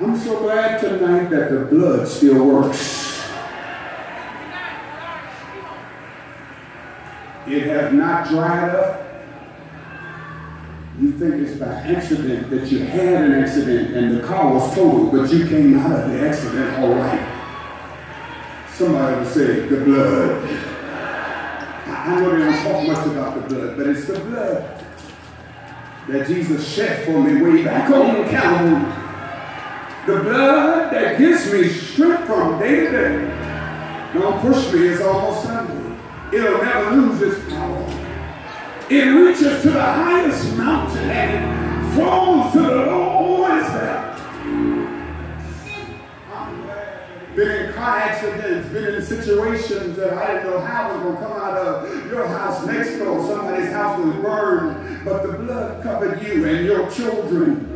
I'm so glad tonight that the blood still works. It has not dried up. You think it's by accident that you had an accident and the car was totaled, but you came out of the accident all right. Somebody would say, the blood. I know they don't talk much about the blood, but it's the blood that Jesus shed for me way back on Calvary. The blood that gives me strength from day to day. Don't push me, it's almost Sunday. It'll never lose its power. It reaches to the highest mountain and it flows to the lowest valley. Been in car accidents, been in situations that I didn't know somebody's house was burned, but the blood covered you and your children.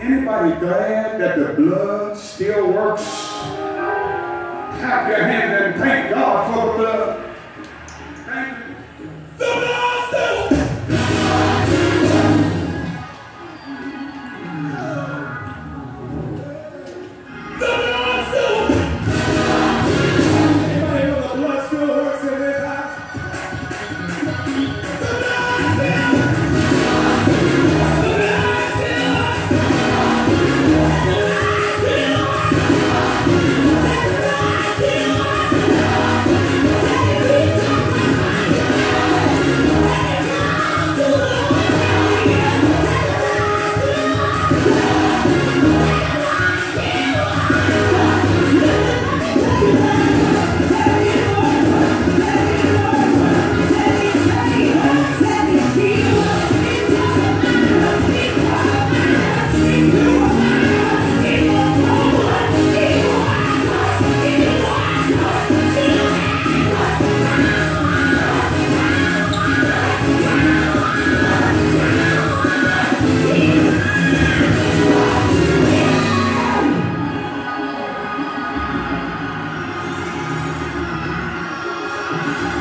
Anybody glad that the blood still works? Clap your hand Blood still